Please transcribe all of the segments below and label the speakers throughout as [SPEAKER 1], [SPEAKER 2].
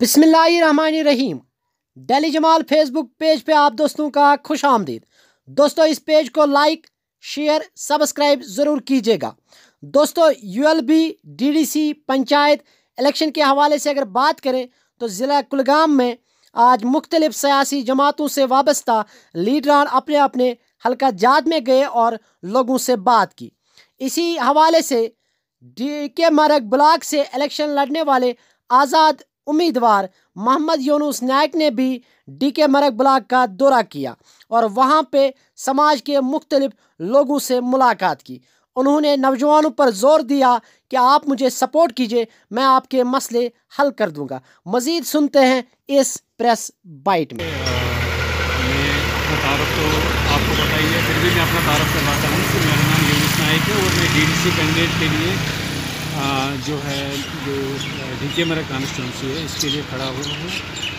[SPEAKER 1] बिसमीम daily Jamal Facebook page पे आप दोस्तों का खुश आमदीद। दोस्तों, इस पेज को लाइक, शेयर, सब्सक्राइब ज़रूर कीजिएगा। दोस्तों, यूएलबी डीडीसी पंचायत इलेक्शन के हवाले से अगर बात करें तो ज़िला कुलगाम में आज मुख्तलिफ़ सियासी जमातों से वाबस्ता लीडरान अपने अपने हल्का जात में गए और लोगों से बात की। इसी हवाले से डी के मरग ब्लाक से इलेक्शन लड़ने वाले आज़ाद उम्मीदवार मोहम्मद यूनुस नायक ने भी डी के मरग ब्लॉक का दौरा किया और वहाँ पे समाज के मुख्तलिफ़ लोगों से मुलाकात की। उन्होंने नौजवानों पर ज़ोर दिया कि आप मुझे सपोर्ट कीजिए, मैं आपके मसले हल कर दूँगा। मज़ीद सुनते हैं इस प्रेस बाइट में।
[SPEAKER 2] तो आपको बताइए फिर भी मैं अपना तारफ़ करवाता हूँ। मेरा नाम यूनुस नायक है और मैं डी कैंडिडेट के लिए जो है, जो डी के मेरा कॉन्स्टिट्यूंसी है, इसके लिए खड़ा हुआ हूँ।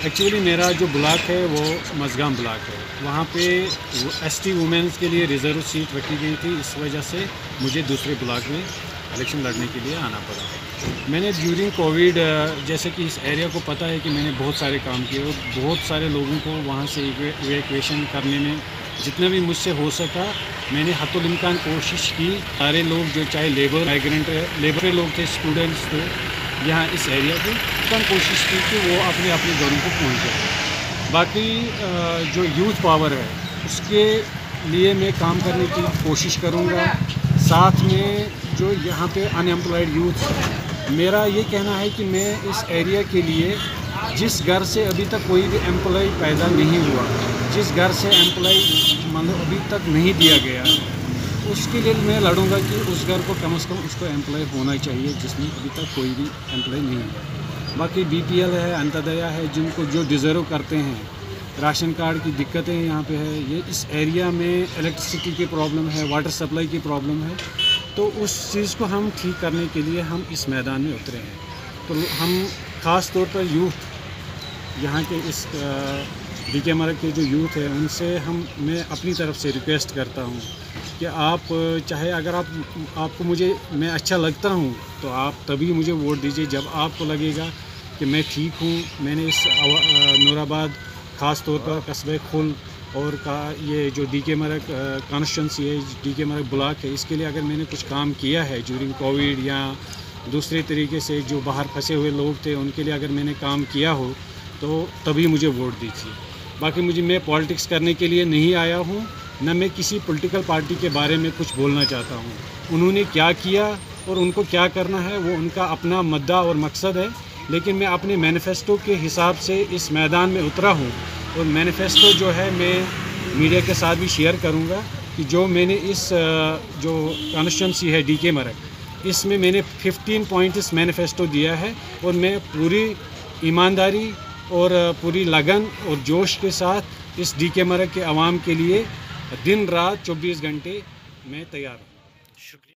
[SPEAKER 2] एक्चुअली मेरा जो ब्लॉक है, वो मजगाम ब्लॉक है। वहाँ पे एस टी वुमेंस के लिए रिज़र्व सीट रखी गई थी, इस वजह से मुझे दूसरे ब्लॉक में इलेक्शन लड़ने के लिए आना पड़ा। मैंने ड्यूरिंग कोविड जैसे कि इस एरिया को पता है कि मैंने बहुत सारे काम किए, और बहुत सारे लोगों को वहाँ से इवेक्वेशन करने में जितना भी मुझसे हो सका, मैंने हतुलमकान कोशिश की। सारे लोग जो चाहे लेबर माइग्रेंट लेबर लोग थे स्टूडेंट्स थे, यहाँ इस एरिया के कम कोशिश की कि वो अपने अपने घरों को पहुँच जाए। बाकी जो यूथ पावर है, उसके लिए मैं काम करने की कोशिश करूँगा। साथ में जो यहाँ पे अनएम्प्लॉयड यूथ मेरा ये कहना है कि मैं इस एरिया के लिए जिस घर से अभी तक कोई भी एम्प्लॉय पैदा नहीं हुआ, जिस घर से एम्प्लॉय मतलब अभी तक नहीं दिया गया, उसके लिए मैं लड़ूँगा कि उस घर को कम से कम उसको एम्प्लॉय होना चाहिए जिसमें अभी तक कोई भी एम्प्लॉय नहीं हुआ। बाकी बीपीएल है अंतदया है, जिनको जो डिज़र्व करते हैं, राशन कार्ड की दिक्कतें यहाँ पे है, ये इस एरिया में इलेक्ट्रिसिटी की प्रॉब्लम है वाटर सप्लाई की प्रॉब्लम है तो उस चीज़ को हम ठीक करने के लिए हम इस मैदान में उतरे हैं। तो हम ख़ास तौर पर यूथ यहाँ के इस डी के के जो यूथ है, उनसे हम, मैं अपनी तरफ़ से रिक्वेस्ट करता हूँ कि आप, चाहे अगर आप, आपको मुझे, मैं अच्छा लगता हूँ तो आप तभी मुझे वोट दीजिए जब आपको लगेगा कि मैं ठीक हूँ। मैंने इस नूराबाद ख़ास तौर पर कस्बे खुल और का ये जो डी के मरक कॉन्स्टिट्यूंसी है डी के मरक ब्लॉक है, इसके लिए अगर मैंने कुछ काम किया है जूरिंग कोविड या दूसरे तरीके से जो बाहर फंसे हुए लोग थे, उनके लिए अगर मैंने काम किया हो तो तभी मुझे वोट दीजिए। बाकी मुझे, मैं पॉलिटिक्स करने के लिए नहीं आया हूँ, न मैं किसी पॉलिटिकल पार्टी के बारे में कुछ बोलना चाहता हूँ। उन्होंने क्या किया और उनको क्या करना है, वो उनका अपना मद्दा और मकसद है। लेकिन मैं अपने मैनिफेस्टो के हिसाब से इस मैदान में उतरा हूँ और मैनिफेस्टो जो है, मैं मीडिया के साथ भी शेयर करूँगा कि जो मैंने इस जो कॉन्स्टिट्यूंसी है डी के मरक इसमें मैंने 15 पॉइंट इस मैनिफेस्टो दिया है और मैं पूरी ईमानदारी और पूरी लगन और जोश के साथ इस डी के मरक के आवाम के लिए दिन रात 24 घंटे मैं तैयार हूँ। शुक्रिया।